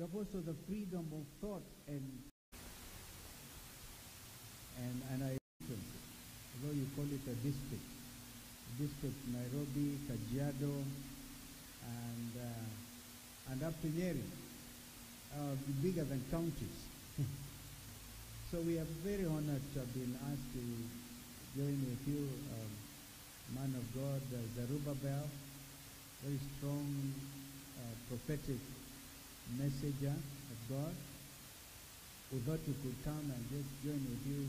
Have also the freedom of thought and and and I although you call it a district, district Nairobi, Kajiado, and uh, and up to Nyeri, uh, bigger than counties. so we are very honored to have been asked to join with you, um, man of God, uh, Zerubbabel, very strong uh, prophetic messenger of God. We thought we could come and just join with you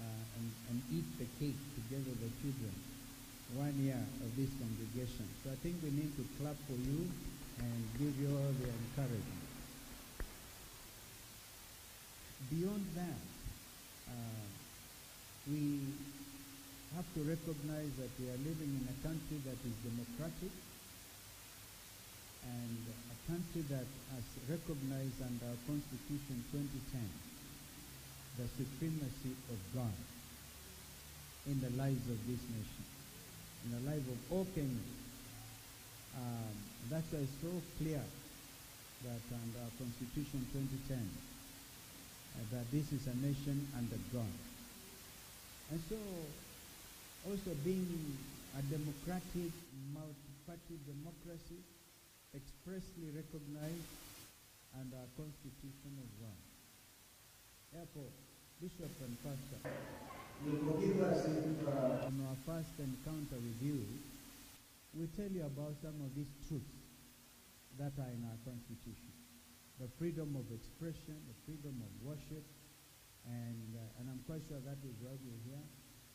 uh, and, and eat the cake together with the children one year of this congregation. So I think we need to clap for you and give you all the encouragement. Beyond that, uh, we have to recognize that we are living in a country that is democratic and country that has recognized under our Constitution 2010 the supremacy of God in the lives of this nation, in the life of all Kenyans. Um, that's why it's so clear that under our Constitution 2010 uh, that this is a nation under God. And so, also being a democratic, multi-party democracy, expressly recognized under our Constitution as well. Therefore, Bishop and Pastor, You forgive us if uh, on our first encounter with you, we tell you about some of these truths that are in our Constitution. The freedom of expression, the freedom of worship, and, uh, and I'm quite sure that is what we hear.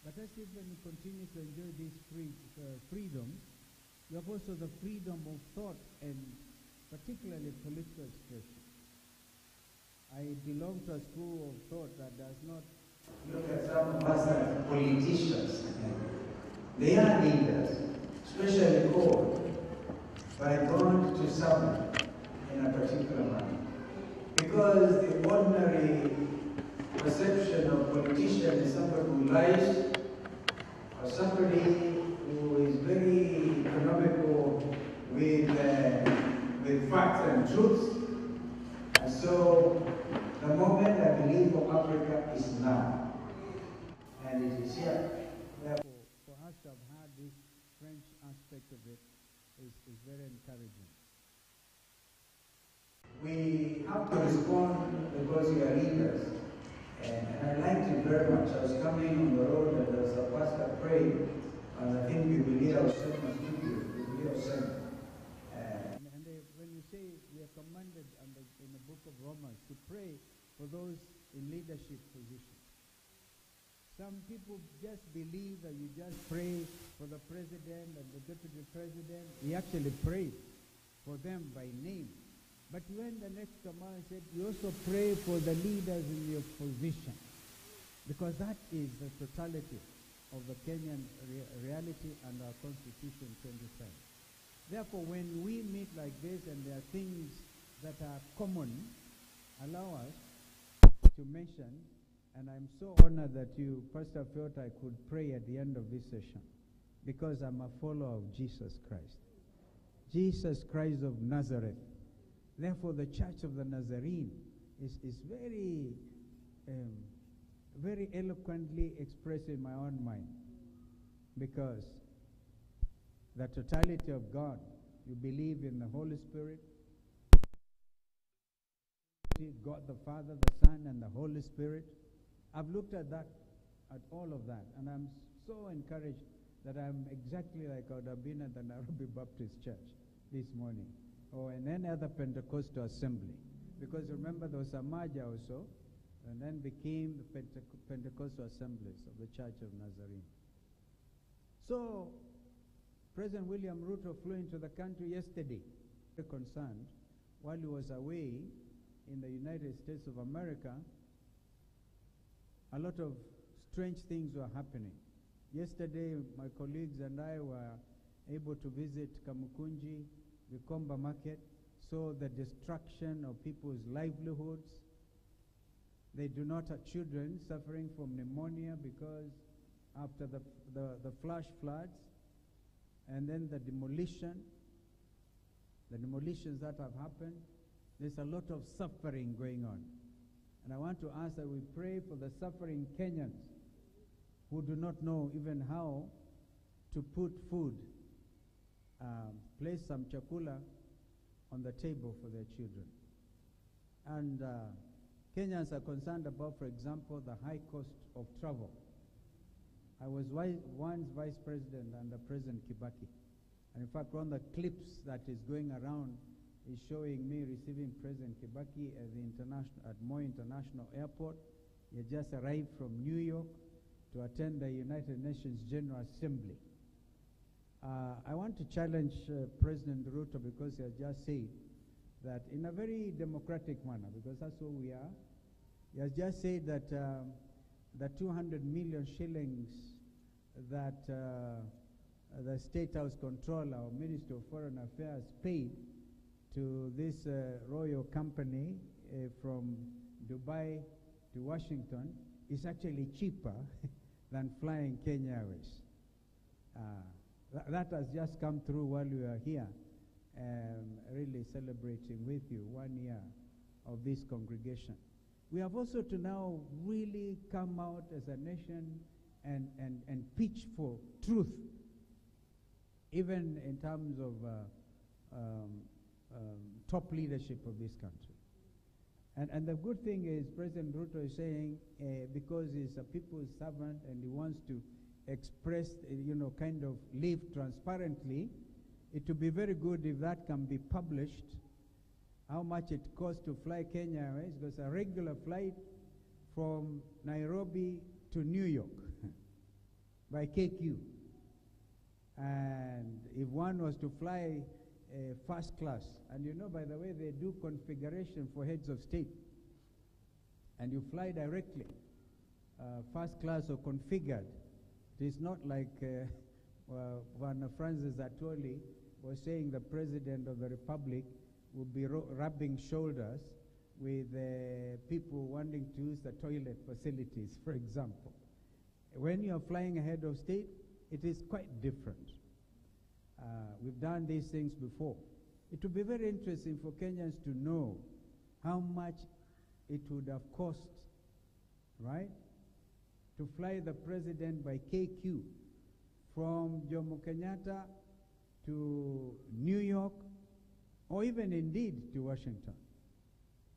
But as even continue to enjoy these free, uh, freedoms, you have also the freedom of thought and particularly political expression. I belong to a school of thought that does not look at some as politicians. They are leaders, especially called by God to someone in a particular manner. Because the ordinary perception of politician is somebody who lies, or somebody who is very economical with, uh, with facts and truths. And so the moment I believe for Africa is now. And it is here. Therefore, for, us to have had this French aspect of it is, is very encouraging. we have to respond because you are leaders. And, and I liked it very much. I was coming on the road and there was a pastor praying. And I think we will hear ourselves you. We hear ourselves. Uh, And, and they, when you say we are commanded under, in book of Romans to pray for those in leadership positions. Some people just believe that you just pray for the president and the deputy president. We actually pray for them by name. But when the next command said, you also pray for the leaders in your position. Because that is the totality of the Kenyan rea- reality and our Constitution 25. Therefore, when we meet like this and there are things that are common, allow us to mention, and I'm so honored that you, Pastor, felt I could pray at the end of this session because I'm a follower of Jesus Christ. Jesus Christ of Nazareth. Therefore, the Church of the Nazarene is, is very, um, very eloquently expressed in my own mind because the totality of God. You believe in the Holy Spirit, God the Father, the Son, and the Holy Spirit. I've looked at that, at all of that, and I'm so encouraged that I'm exactly like I would have been at the Nairobi Baptist Church this morning, or in any other Pentecostal assembly. Because remember, there was a merger also, and then became the Pente- Pentecostal assemblies of the Church of Nazarene. So, President William Ruto flew into the country yesterday, very concerned, while he was away in the United States of America, a lot of strange things were happening. Yesterday, my colleagues and I were able to visit Kamukunji, Gikomba Market, saw the destruction of people's livelihoods. They do not have children suffering from pneumonia because after the, the, the flash floods and then the demolition, the demolitions that have happened, there's a lot of suffering going on. And I want to ask that we pray for the suffering Kenyans who do not know even how to put food, um, place some chakula on the table for their children. And uh, Kenyans are concerned about, for example, the high cost of travel. I was once vice president under President Kibaki. And in fact, one of the clips that is going around is showing me receiving President Kibaki at the international at Moi International Airport. He just arrived from New York to attend the United Nations General Assembly. Uh, I want to challenge uh, President Ruto because he has just said that in a very democratic manner, because that's what we are. He has just said that um, the 200 million shillings that uh, the State House Controller or Minister of Foreign Affairs paid to this uh, royal company uh, from Dubai to Washington is actually cheaper than flying Kenya Airways. Uh, th- that has just come through while we are here, um, really celebrating with you one year of this congregation. We have also to now really come out as a nation and, and, and pitch for truth, even in terms of uh, um, um, top leadership of this country. And, and the good thing is, President Ruto is saying, uh, because he's a people's servant and he wants to express, uh, you know, kind of live transparently, it would be very good if that can be published, how much it costs to fly Kenya Airways, because a regular flight from Nairobi to New York by KQ. And if one was to fly uh, first class, and you know, by the way, they do configuration for heads of state, and you fly directly, uh, first class or configured. It is not like uh, when Francis Atwoli was saying the president of the republic would be rubbing shoulders with uh, people wanting to use the toilet facilities, for example. When you are flying ahead of state, it is quite different. Uh, we've done these things before. It would be very interesting for Kenyans to know how much it would have cost, right, to fly the president by KQ from Jomo Kenyatta to New York, or even indeed to Washington,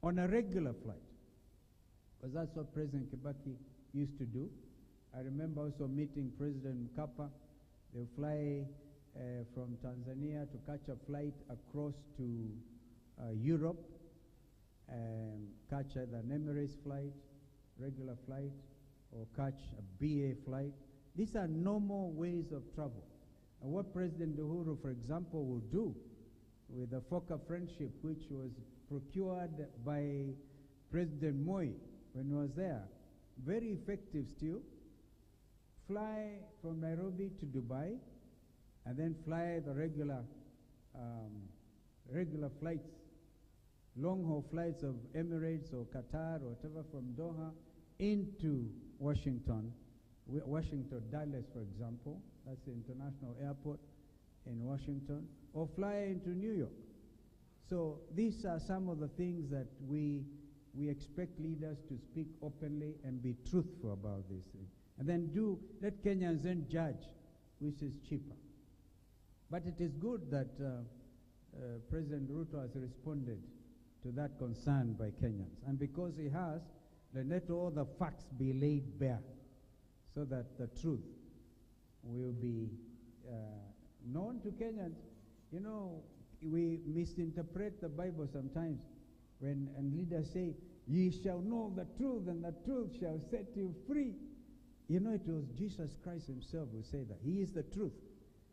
on a regular flight. Because that's what President Kibaki used to do. I remember also meeting President Mkapa. They fly uh, from Tanzania to catch a flight across to uh, Europe, and catch either an Emirates flight, regular flight, or catch a BA flight. These are normal ways of travel. And what President Uhuru, for example, will do with the Fokker friendship, which was procured by President Moi when he was there, very effective still, fly from Nairobi to Dubai, and then fly the regular, um, regular flights, long haul flights of Emirates or Qatar or whatever from Doha into Washington, Washington Dulles, for example. That's the international airport in Washington, or fly into New York. So these are some of the things that we we expect leaders to speak openly and be truthful about these things, and then do let Kenyans then judge which is cheaper. But it is good that uh, uh, President Ruto has responded to that concern by Kenyans, and because he has, let all the facts be laid bare, so that the truth will be uh, known to Kenyans. You know, we misinterpret the Bible sometimes when and leaders say, Ye shall know the truth, and the truth shall set you free. You know, it was Jesus Christ Himself who said that. He is the truth.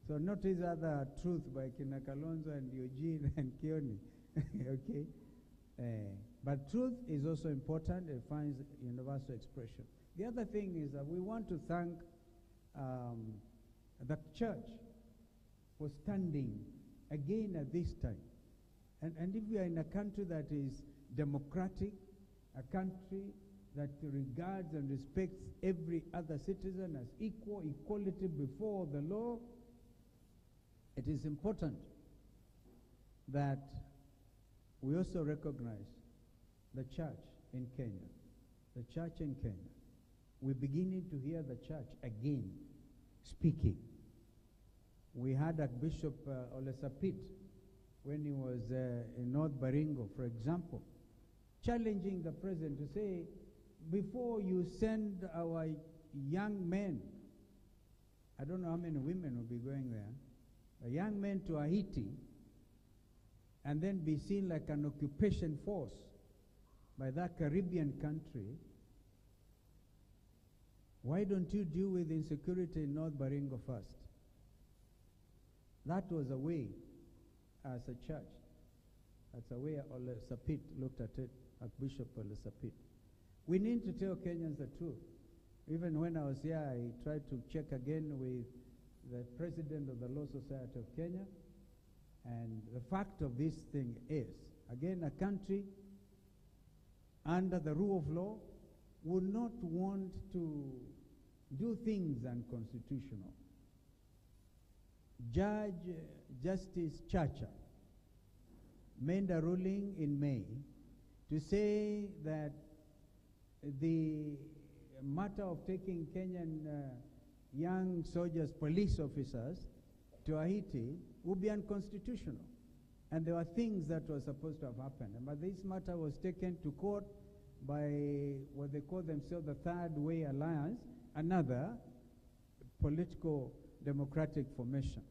So, not his other truth by Kina Kalonzo and Eugene and Kioni. okay? Uh, But truth is also important. It finds universal expression. The other thing is that we want to thank um, the church for standing again at this time. And, and if we are in a country that is democratic, a country that regards and respects every other citizen as equal, equality before the law, it is important that we also recognize the church in Kenya. The church in Kenya. We're beginning to hear the church again speaking. We had Archbishop uh, Ole Sapit when he was uh, in North Baringo, for example, challenging the president to say, before you send our young men, I don't know how many women will be going there, a young men to Haiti, and then be seen like an occupation force by that Caribbean country, why don't you deal with insecurity in North Baringo first? That was a way, as a church, that's a way Ole Sapit looked at it, Archbishop Ole Sapit. We need to tell Kenyans the truth. Even when I was here, I tried to check again with the president of the Law Society of Kenya. And the fact of this thing is, again, a country under the rule of law would not want to do things unconstitutional. Judge uh, Justice Chacha made a ruling in May to say that the matter of taking Kenyan uh, young soldiers, police officers, to Haiti would be unconstitutional. And there were things that were supposed to have happened. But this matter was taken to court by what they call themselves the Third Way Alliance, another political democratic formation.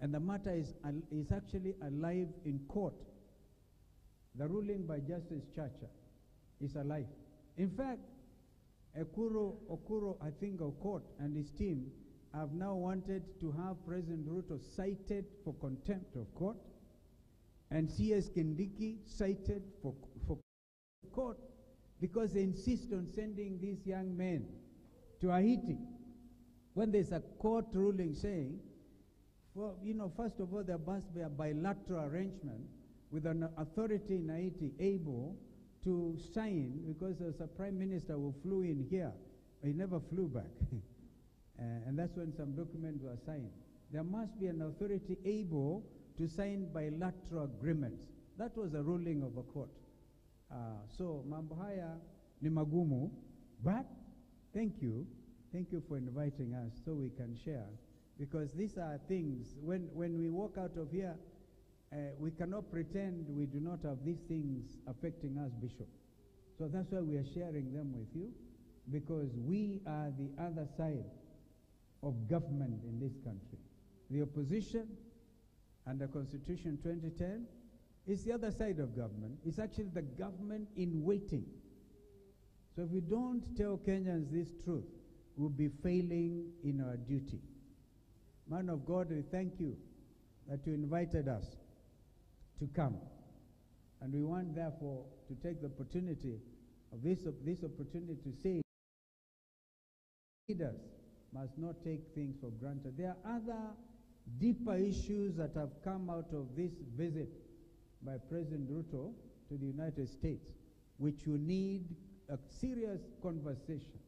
And the matter is, is actually alive in court. The ruling by Justice Chacha is alive. In fact, Ekuru, Okuro, I think, Aukot and his team have now wanted to have President Ruto cited for contempt of court and C.S. Kindiki cited for, for court because they insist on sending these young men to Haiti when there's a court ruling saying, well, you know, first of all, there must be a bilateral arrangement with an authority in Haiti able to sign because there's a prime minister who flew in here. He never flew back. uh, and that's when some documents were signed. There must be an authority able to sign bilateral agreements. That was a ruling of a court. Uh, so mambo haya ni magumu, but thank you. Thank you for inviting us so we can share. Because these are things, when, when we walk out of here, uh, we cannot pretend we do not have these things affecting us, Bishop. So that's why we are sharing them with you, because we are the other side of government in this country. The opposition under Constitution 2010 is the other side of government. It's actually the government in waiting. So if we don't tell Kenyans this truth, we'll be failing in our duty. Man of God, we thank you that you invited us to come. And we want, therefore, to take the opportunity of this, of this opportunity to say leaders must not take things for granted. There are other deeper issues that have come out of this visit by President Ruto to the United States, which you need a serious conversation.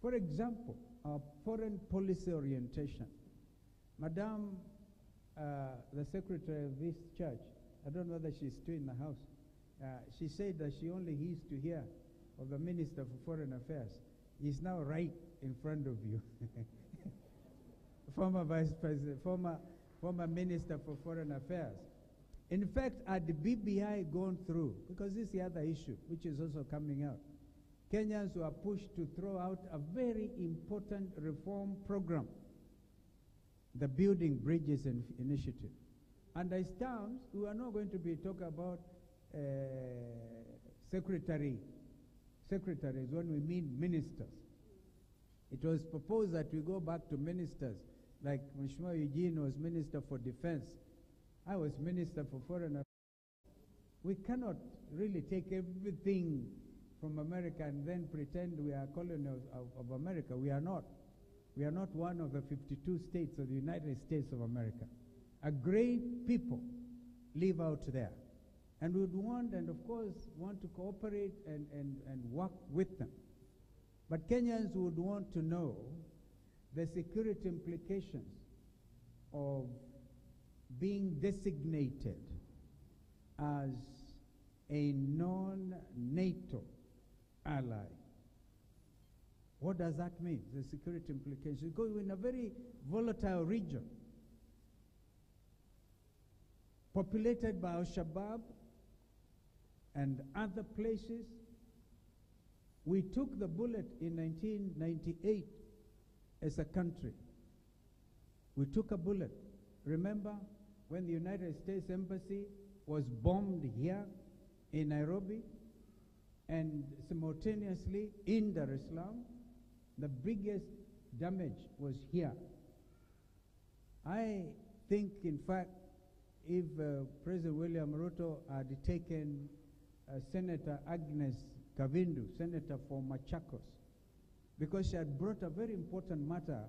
For example, our foreign policy orientation. Madam, uh, the secretary of this church, I don't know whether she's still in the house, uh, she said that she only used to hear of the Minister for Foreign Affairs. He's now right in front of you. former Vice President, former, former Minister for Foreign Affairs. In fact, had the BBI gone through, because this is the other issue, which is also coming out, Kenyans were pushed to throw out a very important reform program, the Building Bridges Initiative. As terms, we are not going to be talking about uh, secretary, secretaries when we mean ministers. It was proposed that we go back to ministers, like Mheshimiwa Eugene was Minister for Defense. I was Minister for Foreign Affairs. We cannot really take everything from America and then pretend we are of, of, of America. We are not. We are not one of the 52 states of the United States of America. A great people live out there. And we would want, and of course, want to cooperate and, and, and work with them. But Kenyans would want to know the security implications of being designated as a non NATO ally. What does that mean? The security implications. Because we're in a very volatile region, populated by Al Shabaab and other places. We took the bullet in 1998 as a country. We took a bullet. Remember when the United States Embassy was bombed here in Nairobi and simultaneously in Dar es Salaam? The biggest damage was here. I think, in fact, if uh, President William Ruto had taken uh, Senator Agnes Kavindu, Senator for Machakos, because she had brought a very important matter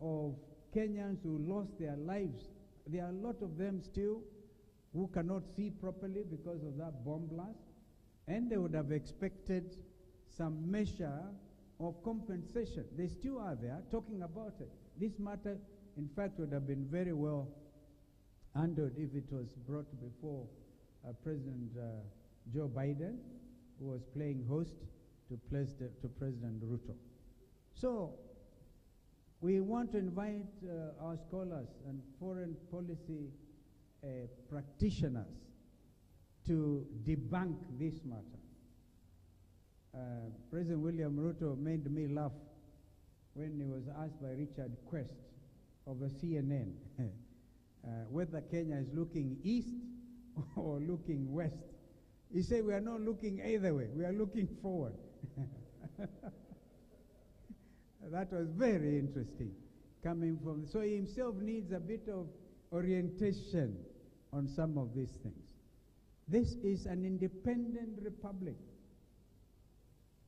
of Kenyans who lost their lives. There are a lot of them still who cannot see properly because of that bomb blast, and they would have expected some measure of compensation. They still are there talking about it. This matter, in fact, would have been very well handled if it was brought before uh, President uh, Joe Biden, who was playing host to, to President Ruto. So, we want to invite uh, our scholars and foreign policy uh, practitioners to debunk this matter. Uh, President William Ruto made me laugh when he was asked by Richard Quest of the CNN uh, whether Kenya is looking east or looking west. He said, We are not looking either way, we are looking forward. that was very interesting coming from. So he himself needs a bit of orientation on some of these things. This is an independent republic.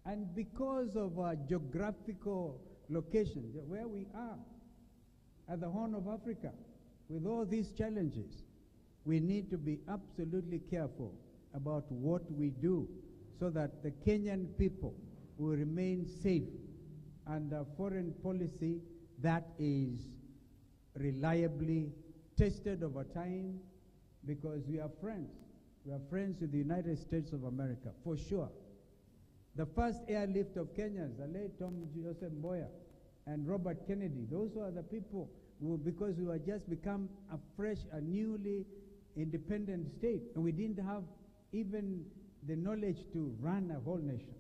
And because of our geographical location, where we are, at the Horn of Africa, with all these challenges, we need to be absolutely careful about what we do so that the Kenyan people will remain safe under foreign policy that is reliably tested over time because we are friends. We are friends with the United States of America, for sure. The first airlift of Kenyans, the late Tom Joseph Mboya and Robert Kennedy, those were the people who, because we were just become a fresh, a newly independent state, and we didn't have even the knowledge to run a whole nation.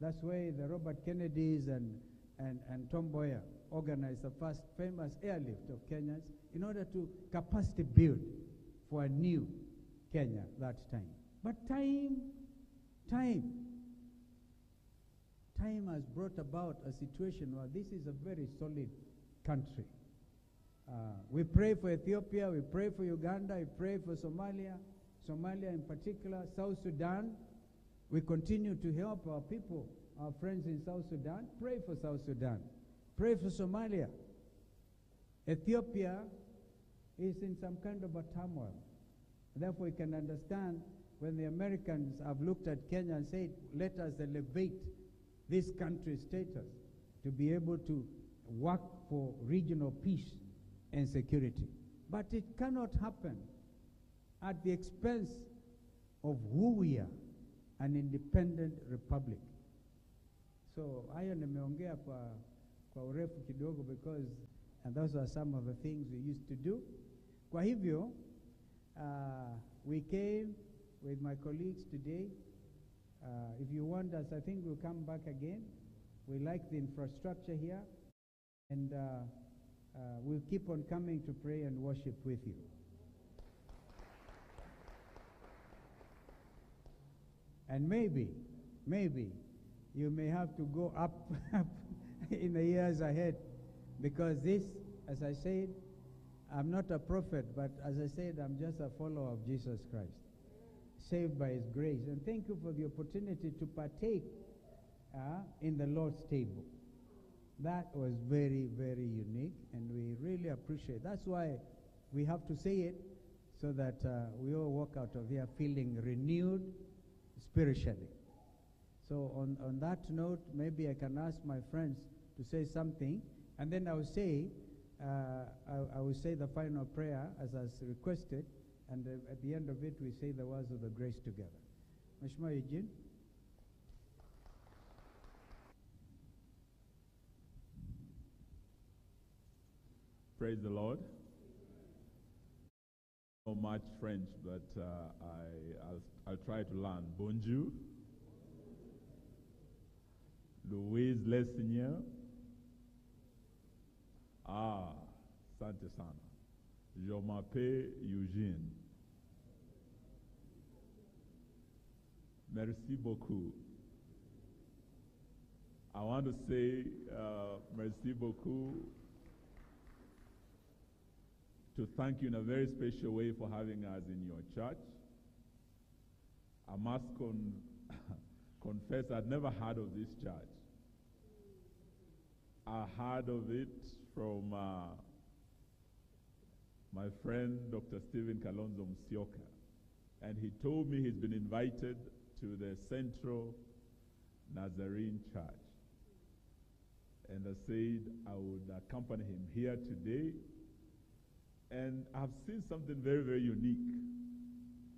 That's why the Robert Kennedys and, and, and Tom Mboya organized the first famous airlift of Kenyans in order to capacity build for a new Kenya that time. But time, time, time has brought about a situation where this is a very solid country. Uh, we pray for Ethiopia, we pray for Uganda, we pray for Somalia, Somalia in particular, South Sudan. We continue to help our people, our friends in South Sudan. Pray for South Sudan. Pray for Somalia. Ethiopia is in some kind of a turmoil. Therefore, we can understand when the Americans have looked at Kenya and said, let us elevate this country's status to be able to work for regional peace and security. But it cannot happen at the expense of who we are, an independent republic. So hayo nimeongea kwa urefu kidogo because and those are some of the things we used to do. Kwa hivyo uh, we came with my colleagues today. Uh, if you want us, I think we'll come back again. We like the infrastructure here, and uh, uh, we'll keep on coming to pray and worship with you. And maybe, maybe you may have to go up, up in the years ahead because this, as I said, I'm not a prophet, but as I said, I'm just a follower of Jesus Christ. Saved by His grace. And thank you for the opportunity to partake uh, in the Lord's table. That was very, very unique, and we really appreciate. That's why we have to say it, so that uh, we all walk out of here feeling renewed spiritually. So on, on that note, maybe I can ask my friends to say something, and then I will say, uh, I, I will say the final prayer as I requested, and uh, at the end of it, we say the words of the grace together. Mheshimiwa Eugene. Praise the Lord. Not much French, but uh, I, I'll, I'll try to learn. Bonjour. Louise Le Seigneur. Ah, Sante Sana. Je m'appelle Eugene. Merci beaucoup. I want to say uh, merci beaucoup to thank you in a very special way for having us in your church. I must con- confess I'd never heard of this church. I heard of it from uh, my friend Dr. Stephen Kalonzo Musyoka, and he told me he's been invited to the Central Nazarene Church. And I said I would accompany him here today and I've seen something very, very unique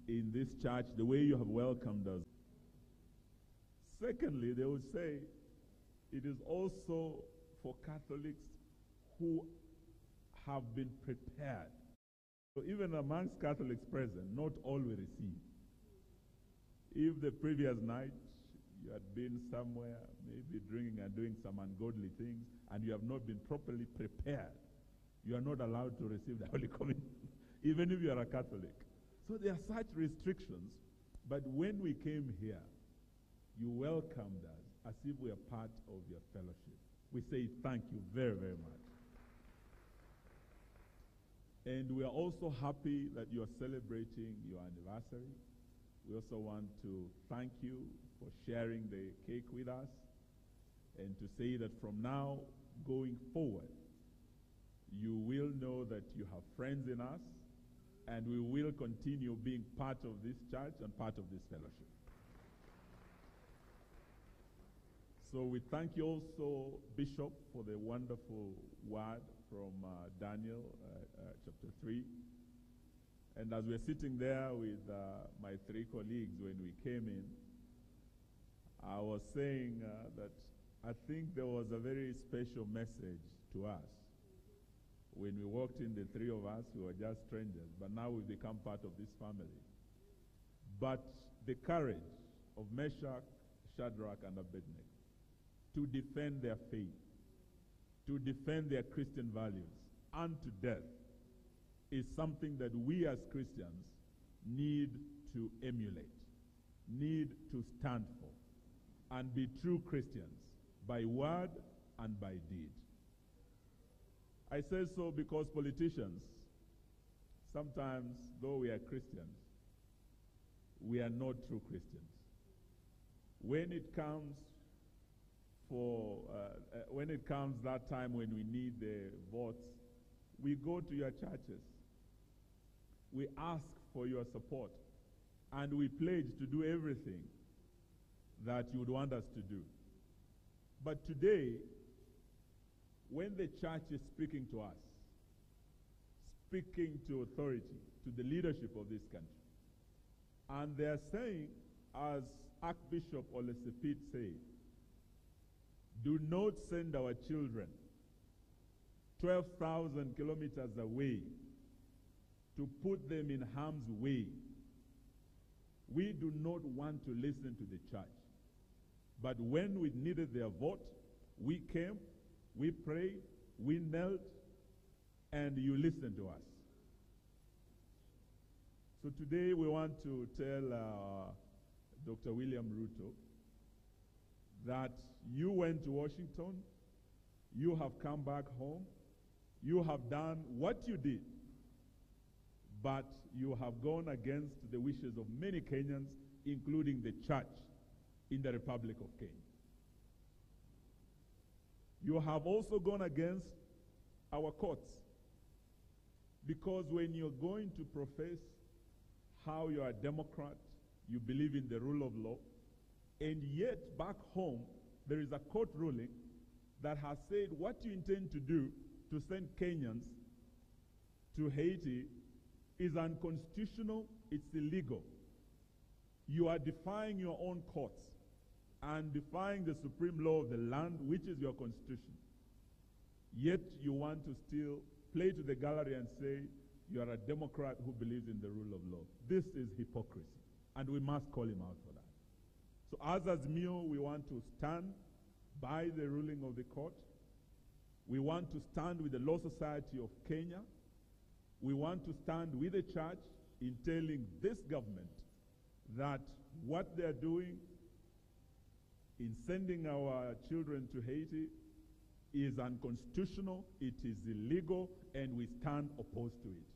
in this church, the way you have welcomed us. Secondly, they would say it is also for Catholics who have been prepared. So even amongst Catholics present, not all will receive. If the previous night you had been somewhere, maybe drinking and doing some ungodly things, and you have not been properly prepared, you are not allowed to receive the Holy Communion, even if you are a Catholic. So there are such restrictions. But when we came here, you welcomed us as if we are part of your fellowship. We say thank you very, very much. And we are also happy that you are celebrating your anniversary. We also want to thank you for sharing the cake with us and to say that from now going forward, you will know that you have friends in us, and we will continue being part of this church and part of this fellowship. So we thank you also, Bishop, for the wonderful word from uh, Daniel uh, uh, chapter 3. And as we're sitting there with uh, my three colleagues when we came in, I was saying uh, that I think there was a very special message to us when we walked in, the three of us, we were just strangers, but now we've become part of this family. But the courage of Meshach, Shadrach, and Abednego to defend their faith, to defend their Christian values unto death, is something that we as Christians need to emulate, need to stand for, and be true Christians by word and by deed. I say so because politicians, sometimes, though we are Christians, we are not true Christians. When it comes for, uh, uh, when it comes that time when we need the votes, we go to your churches. We ask for your support. And we pledge to do everything that you would want us to do. But today, when the church is speaking to us, speaking to authority, to the leadership of this country, and they are saying, as Archbishop Ole Sapit said, do not send our children 12,000 kilometers away to put them in harm's way. We do not want to listen to the church. But when we needed their vote, we came we prayed, we knelt, and you listened to us. So today we want to tell uh, Dr. William Ruto that you went to Washington, you have come back home, you have done what you did, but you have gone against the wishes of many Kenyans, including the church in the Republic of Kenya. You have also gone against our courts. Because when you're going to profess how you're a Democrat, you believe in the rule of law, and yet back home, there is a court ruling that has said what you intend to do to send Kenyans to Haiti is unconstitutional, it's illegal. You are defying your own courts and defying the supreme law of the land, which is your constitution. Yet you want to still play to the gallery and say you are a Democrat who believes in the rule of law. This is hypocrisy, and we must call him out for that. So, as Azimio, we want to stand by the ruling of the court. We want to stand with the Law Society of Kenya. We want to stand with the church in telling this government that what they're doing in sending our children to Haiti is unconstitutional, it is illegal, and we stand opposed to it.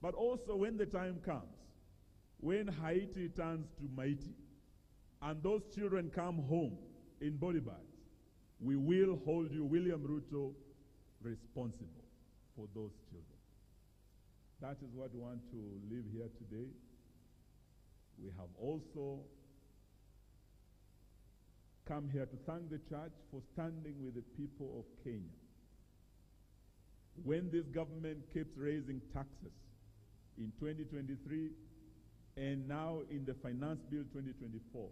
But also, when the time comes, when Haiti turns to Mighty, and those children come home in body bags, we will hold you, William Ruto, responsible for those children. That is what we want to leave here today. We have also come here to thank the church for standing with the people of Kenya. When this government keeps raising taxes in 2023 and now in the Finance Bill 2024,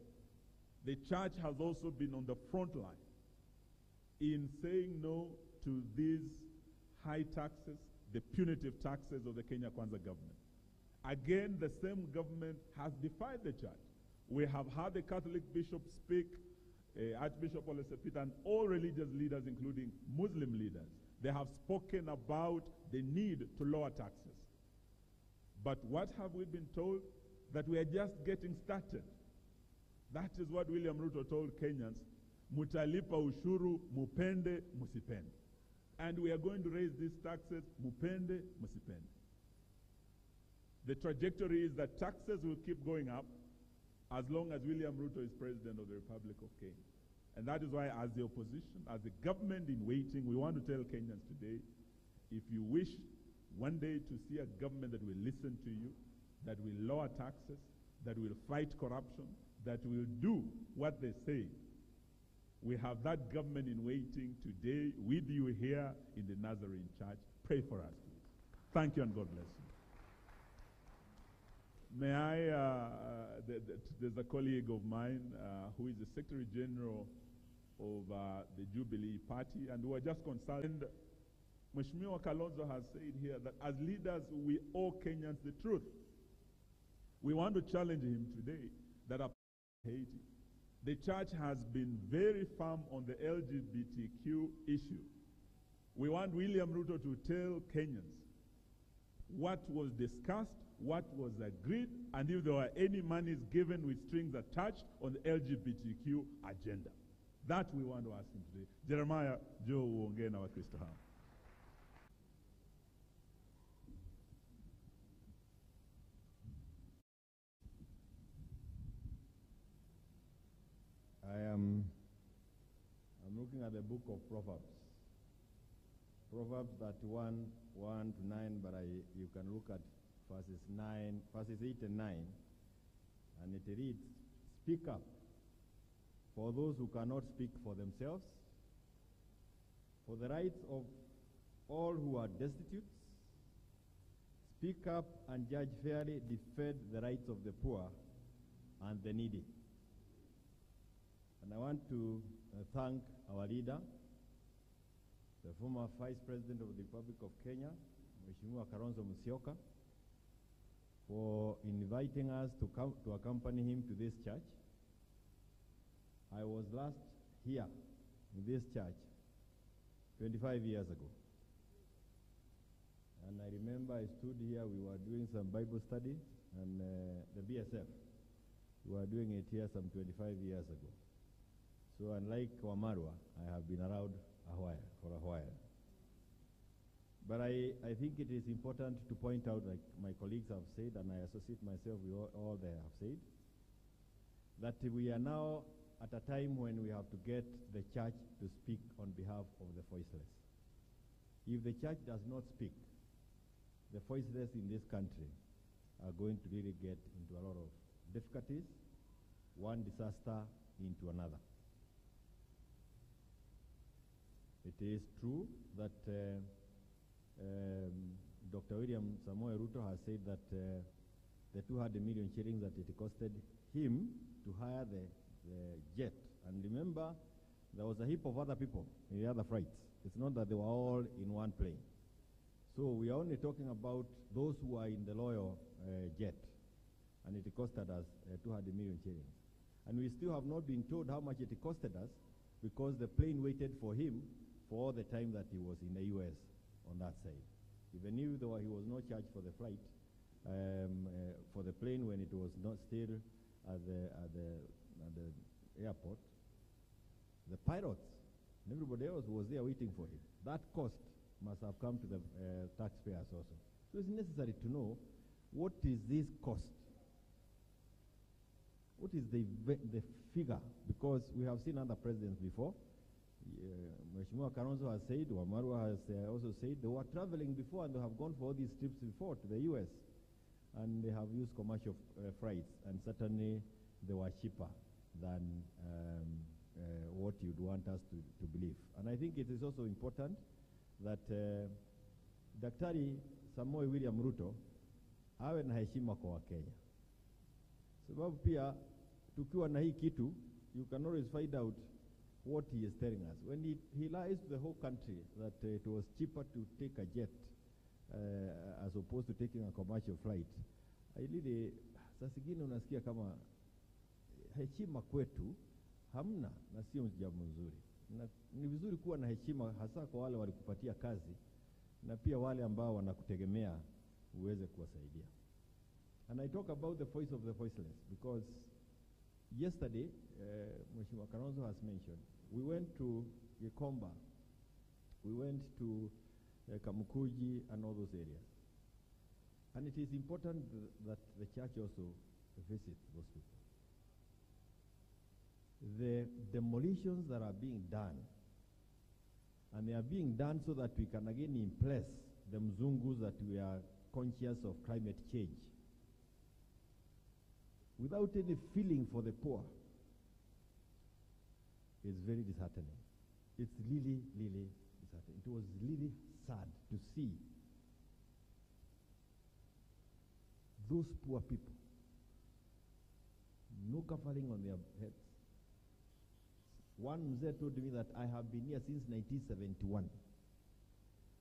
the church has also been on the front line in saying no to these high taxes, the punitive taxes of the Kenya Kwanza government. Again, the same government has defied the church. We have had the Catholic bishop speak uh, Archbishop Ole Sepita and all religious leaders, including Muslim leaders, they have spoken about the need to lower taxes. But what have we been told? That we are just getting started. That is what William Ruto told Kenyans. Mutalipa ushuru, mupende, musipende. And we are going to raise these taxes, mupende, musipende. The trajectory is that taxes will keep going up as long as William Ruto is president of the Republic of Kenya. And that is why, as the opposition, as the government in waiting, we want to tell Kenyans today if you wish one day to see a government that will listen to you, that will lower taxes, that will fight corruption, that will do what they say, we have that government in waiting today with you here in the Nazarene Church. Pray for us, please. Thank you and God bless you. May I, uh, uh, th th there's a colleague of mine uh, who is the Secretary General of uh, the Jubilee Party, and we were just consulted. Mheshimiwa Kalonzo has said here that as leaders, we owe Kenyans the truth. We want to challenge him today that Haiti, the church has been very firm on the LGBTQ issue. We want William Ruto to tell Kenyans what was discussed, what was agreed, and if there were any monies given with strings attached on the LGBTQ agenda. That we want to ask him today. Jeremiah Joe uongee na Wakristo hao. I am I'm looking at the book of Proverbs. Proverbs 31, 1 to 9, but I, you can look at verses 9, verses 8 and 9, and it reads, Speak up for those who cannot speak for themselves, for the rights of all who are destitute. Speak up and judge fairly, defend the rights of the poor and the needy. And I want to uh, thank our leader, the former Vice President of the Republic of Kenya, Mheshimiwa Kalonzo Musyoka, for inviting us to come to accompany him to this church. I was last here in this church 25 years ago. And I remember I stood here, we were doing some Bible study, and uh, the BSF, we were doing it here some 25 years ago. So unlike Wamalwa, I have been around a while, for a while. But I, I think it is important to point out, like my colleagues have said, and I associate myself with all, all they have said, that we are now at a time when we have to get the church to speak on behalf of the voiceless. If the church does not speak, the voiceless in this country are going to really get into a lot of difficulties, one disaster into another. It is true that uh, um, Dr. William Samoei Ruto has said that uh, the 200 million shillings that it costed him to hire the, the jet. And remember, there was a heap of other people in the other flights. It's not that they were all in one plane. So we are only talking about those who are in the loyal uh, jet. And it costed us uh, 200 million shillings. And we still have not been told how much it costed us because the plane waited for him for the time that he was in the U.S. on that side. Even there were, he was not charged for the flight, um, uh, for the plane when it was not still at the, at the, at the airport, the pilots and everybody else was there waiting for him. That cost must have come to the uh, taxpayers also. So it's necessary to know what is this cost? What is the, the figure? Because we have seen other presidents before. Mheshimiwa Kalonzo has said, Wamalwa has uh, also said, they were traveling before and they have gone for all these trips before to the U.S. And they have used commercial uh, flights, and certainly they were cheaper than um, uh, what you'd want us to, to believe. And I think it is also important that uh, Daktari Samoei William Ruto awe na heshima kwa Wakenya, sababu pia tukiwa na hii kitu you can always find out what he is telling us. When he, he lies to the whole country that uh, it was cheaper to take a jet uh, as opposed to taking a commercial flight, I really, saa zingine unasikia kama heshima kwetu hamna na sio jambo nzuri. Na, ni vizuri kuwa na heshima hasa kwa wale walikupatia kazi na pia wale ambao wanakutegemea uweze kuwasaidia. And I talk about the voice of the voiceless because yesterday, uh, Kalonzo has mentioned, we went to Gikomba, we went to uh, Kamukunji and all those areas. And it is important th that the church also visit those people. The demolitions that are being done, and they are being done so that we can again impress the Mzungus that we are conscious of climate change without any feeling for the poor is very disheartening. It's really, really disheartening. It was really sad to see those poor people, no covering on their heads. One mzee told me that I have been here since 1971,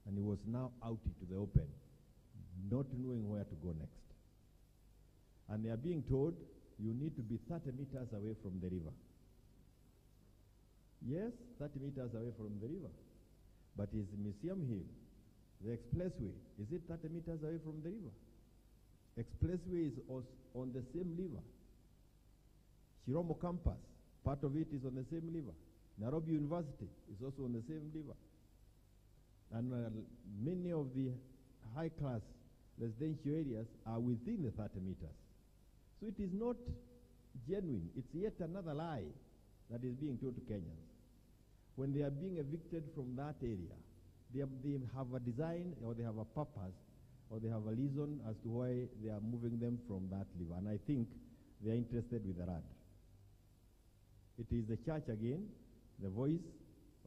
and he was now out into the open, not knowing where to go next. And they are being told you need to be 30 meters away from the river. Yes, 30 meters away from the river. But is Museum Hill, the expressway, is it 30 meters away from the river? Expressway is on the same river. Chiromo campus, part of it is on the same river. Nairobi University is also on the same river. And uh, many of the high class residential areas are within the 30 meters. So it is not genuine. It's yet another lie that is being told to Kenyans. When they are being evicted from that area, they have, they have a design or they have a purpose or they have a reason as to why they are moving them from that river. And I think they are interested with the rad. It is the church again, the voice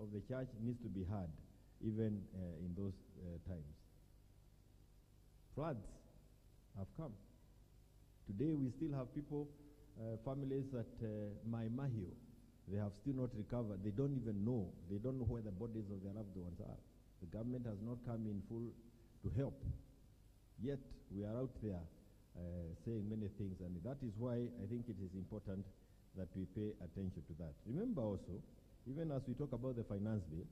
of the church needs to be heard even uh, in those uh, times. Floods have come. Today we still have people, uh, families at uh, Mai Mahiu. They have still not recovered. They don't even know. They don't know where the bodies of their loved ones are. The government has not come in full to help. Yet we are out there uh, saying many things, and that is why I think it is important that we pay attention to that. Remember also, even as we talk about the finance bill,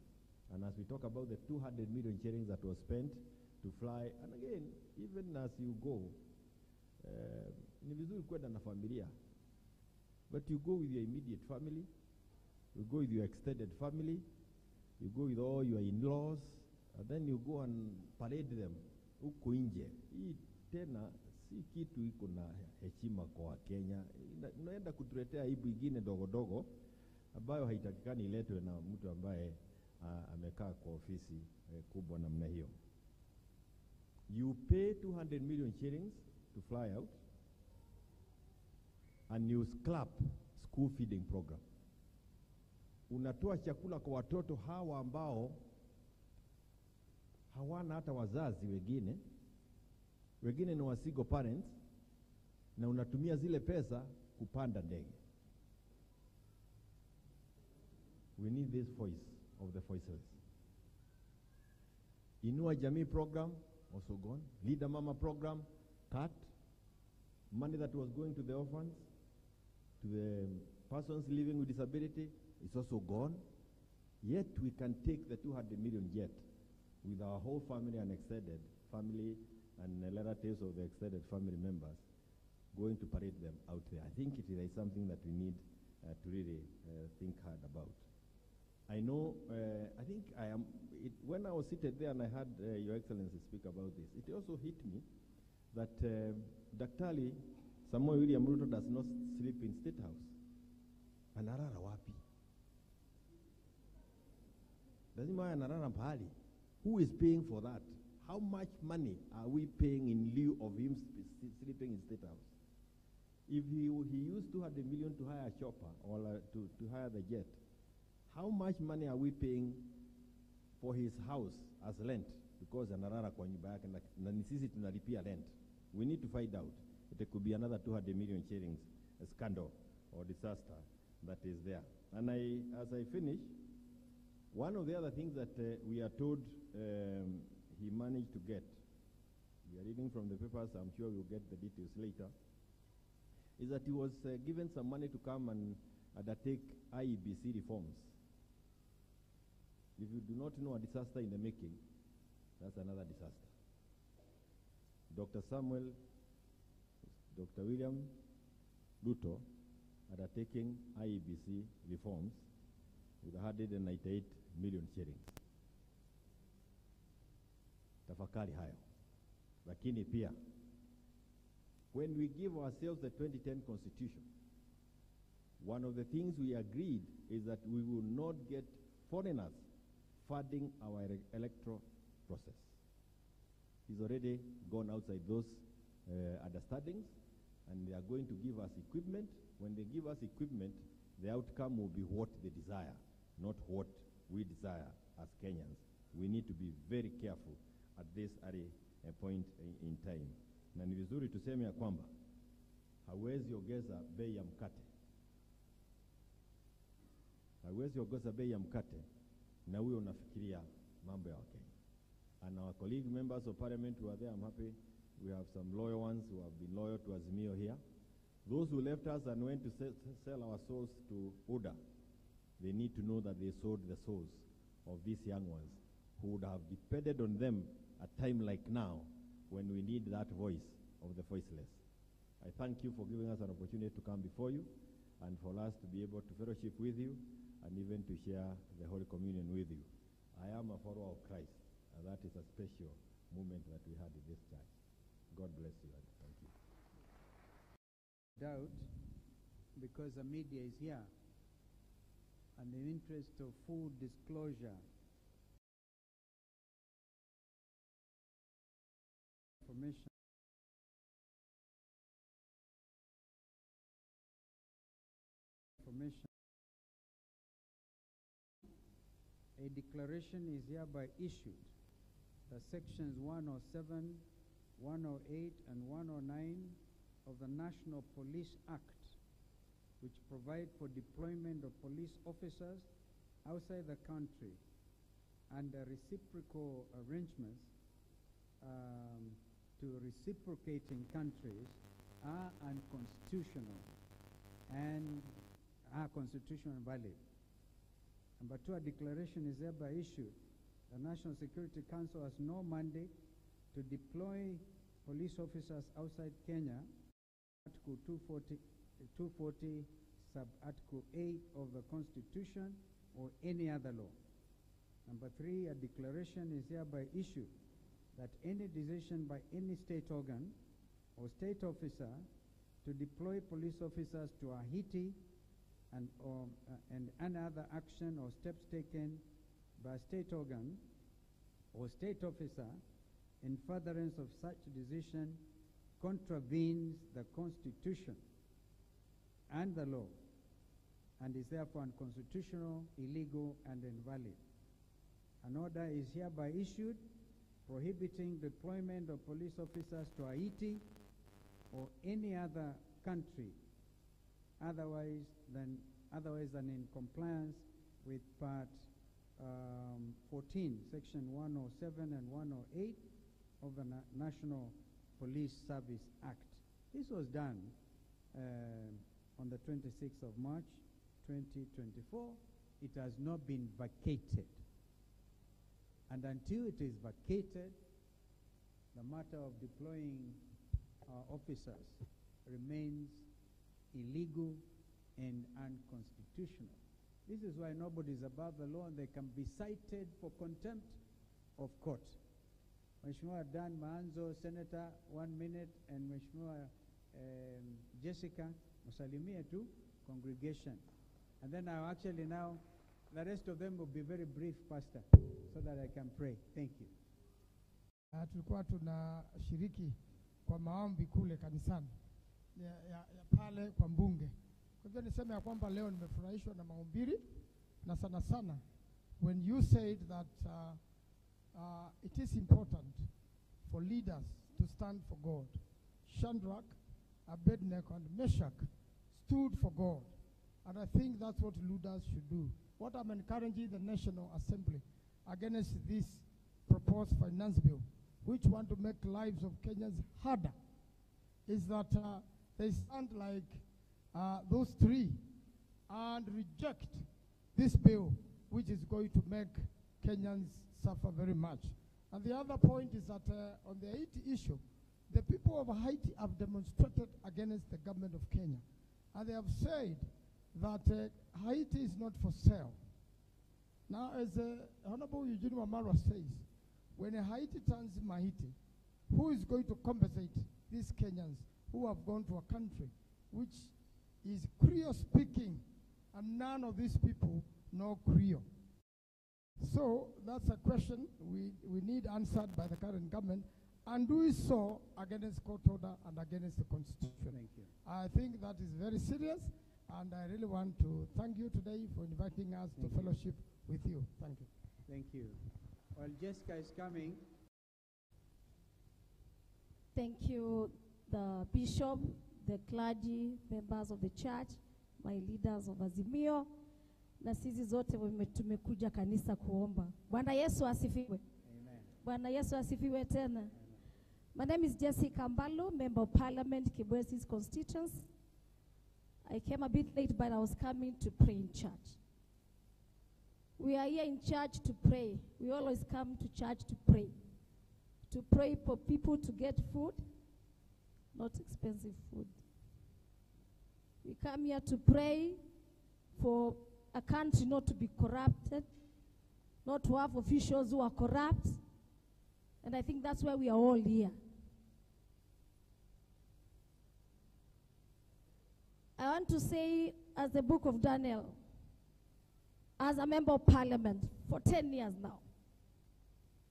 and as we talk about the 200 million shillings that was spent to fly, and again, even as you go, uh, ni vizuri kwenda na familia but you go with your immediate family you go with your extended family you go with all your in-laws and then you go and parade them huko nje. Hii tena si kitu iko na heshima kwa Wakenya. Unaenda kutuletea aibu ingine dogo dogo ambayo haitakikani iletwe na mtu ambaye amekaa kwa ofisi uh, kubwa namna hiyo. You pay 200 million shillings to fly out and you scrap school feeding program. Unatoa chakula kwa watoto hawa ambao hawana hata wazazi wengine, wengine ni wasigo parents, na unatumia zile pesa kupanda ndege. We need this voice of the voiceless. Inua Jamii program also gone. Leader Mama program cut. Money that was going to the orphans, to the persons living with disability is also gone. Yet we can take the 200 million yet with our whole family and extended family and the relatives of the extended family members going to parade them out there. I think it is something that we need uh, to really uh, think hard about. I know, uh, I think I am, it, when I was seated there and I heard uh, Your Excellency speak about this, it also hit me that uh, Daktari Samoei William Ruto does not sleep in State House. Analala wapi? Lazima. Who is paying for that? How much money are we paying in lieu of him sleeping in State House? If he, he used 200 million to hire a chopper or uh, to, to hire the jet, how much money are we paying for his house as rent? Because analala kwa nyumba yake na, na ni sisi tunalipia rent. We need to find out. It could be another 200 million shillings a scandal or disaster that is there. And I, as I finish, one of the other things that uh, we are told um, he managed to get, we are reading from the papers, I'm sure we'll get the details later, is that he was uh, given some money to come and undertake IEBC reforms. If you do not know a disaster in the making, that's another disaster. Dr. Samuel, Dr. William Ruto undertaking IEBC reforms with 198 million shillings. Tafakari hayo. Lakini pia when we give ourselves the 2010 constitution, one of the things we agreed is that we will not get foreigners funding our electoral process. Already gone outside those uh, understandings, and they are going to give us equipment. When they give us equipment, the outcome will be what they desire, not what we desire as Kenyans. We need to be very careful at this early uh, point in, in time. Na ni vizuri tuseme ya kwamba hawezi ongeza bei ya mkate, hawezi ongeza bei ya mkate na huyo unafikiria mambo ya Wakenya. And our colleague members of parliament who are there, I'm happy we have some loyal ones who have been loyal to Azimio here. Those who left us and went to se- sell our souls to UDA, they need to know that they sold the souls of these young ones who would have depended on them at time like now when we need that voice of the voiceless. I thank you for giving us an opportunity to come before you and for us to be able to fellowship with you and even to share the Holy Communion with you. I am a follower of Christ, and that is a special moment that we had in this church. God bless you and thank you. doubt because the media is here and in interest of full disclosure information information a declaration is hereby issued that sections 107 108 and 109 of the National Police Act, which provide for deployment of police officers outside the country under reciprocal arrangements um, to reciprocating countries are unconstitutional and are constitutional valid. Number two, a declaration is thereby issued. The National Security Council has no mandate to deploy police officers outside Kenya Article 240, uh, 240 sub Article 8 of the Constitution or any other law. Number three, a declaration is hereby issued that any decision by any state organ or state officer to deploy police officers to Haiti and, or, uh, and any other action or steps taken by state organ or state officer in furtherance of such decision contravenes the Constitution and the law and is therefore unconstitutional, illegal, and invalid. An order is hereby issued prohibiting deployment of police officers to Haiti or any other country otherwise than, otherwise than in compliance with Part um, 14, Section 107 and 108 of the Na- National Police Service Act. This was done uh, on the 26th of March 2024. It has not been vacated. And until it is vacated, the matter of deploying our officers remains illegal and unconstitutional. This is why nobody is above the law and they can be cited for contempt of court. Mheshimiwa Dan Maanzo, Senator, one minute, and Mheshimiwa um, Jessica, msalimie tu congregation. And then I'll actually now, the rest of them will be very brief, Pastor, so that I can pray. Thank you. Uh, tulikuwa tunashiriki kwa maombi kule kanisani ya, ya, ya pale kwa mbunge. Kwa hivyo niseme ya kwamba leo nimefurahishwa na na sana sana when you said that uh, uh, it is important for leaders to stand for God. Shadrach, Abednego, and Meshach stood for God. And I think that's what leaders should do. What I'm encouraging the National Assembly against this proposed finance bill, which want to make lives of Kenyans harder, is that uh, they stand like uh, those three and reject this bill, which is going to make Kenyans suffer very much. And the other point is that uh, on the Haiti issue, the people of Haiti have demonstrated against the government of Kenya. And they have said that uh, Haiti is not for sale. Now, as uh, Honorable Eugene Wamalwa says, when Haiti turns Mahiti, who is going to compensate these Kenyans who have gone to a country which is Creole speaking and none of these people know Creole? So that's a question we, we need answered by the current government and do so against court order and against the constitution. Thank you. I think that is very serious and I really want to thank you today for inviting us Thank to you. fellowship with you. Thank you. Thank you. Well, Jessica is coming, Thank you, the bishop, the clergy, members of the church, my leaders of Azimio, na sisi zote tumekuja kanisa kuomba. Bwana Yesu asifiwe. amen. Bwana Yesu asifiwe tena. My name is Jessica Mbalu, Member of Parliament, Kibwezi East constituency. I came a bit late, but I was coming to pray in church. We are here in church to pray. We always come to church to pray. To pray for people to get food, not expensive food. We come here to pray for a country not to be corrupted, not to have officials who are corrupt. And I think that's why we are all here. I want to say, as the book of Daniel, as a member of parliament for 10 years now,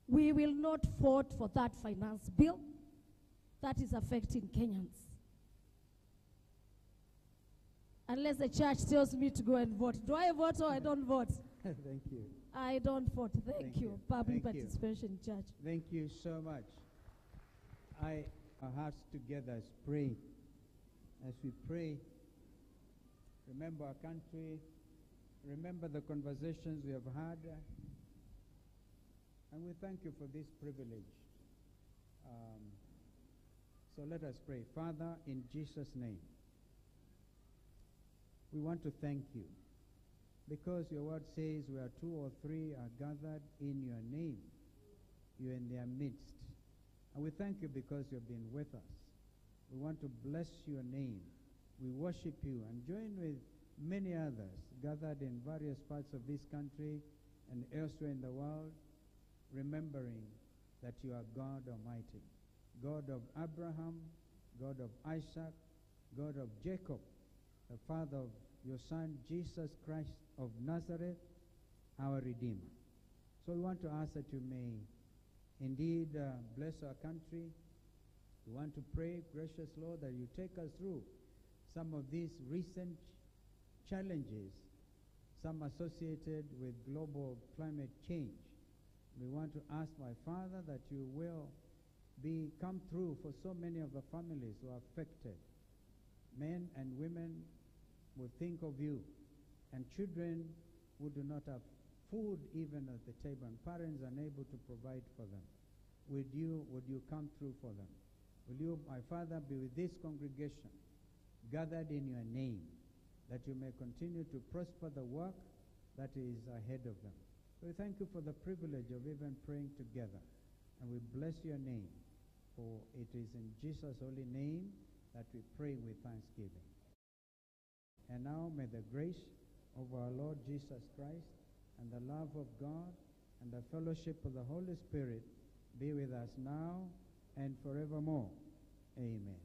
we will not vote for that finance bill that is affecting Kenyans. Unless the church tells me to go and vote. Do I vote or I don't vote? Thank you. I don't vote. Thank, Thank you. you. Public Thank you. participation in church. Thank you so much. I, our hearts together as pray. As we pray, remember our country, remember the conversations we have had, and we thank you for this privilege. Um, so let us pray. Father, in Jesus' name, we want to thank you because your word says where two or three are gathered in your name, you're in their midst. And we thank you because you've been with us. We want to bless your name. We worship you and join with many others gathered in various parts of this country and elsewhere in the world, remembering that you are God Almighty, God of Abraham, God of Isaac, God of Jacob, the Father of your Son, Jesus Christ of Nazareth, our Redeemer. So we want to ask that you may indeed uh, bless our country. We want to pray, gracious Lord, that you take us through some of these recent challenges, some associated with global climate change. We want to ask, my Father, that you will be come through for so many of the families who are affected. Men and women will think of you, and children who do not have food even at the table, and parents unable to provide for them. Would you, would you come through for them? Will you, my Father, be with this congregation, gathered in your name, that you may continue to prosper the work that is ahead of them. We thank you for the privilege of even praying together, and we bless your name, for it is in Jesus' holy name that we pray with thanksgiving. And now may the grace of our Lord Jesus Christ and the love of God and the fellowship of the Holy Spirit be with us now and forevermore. Amen.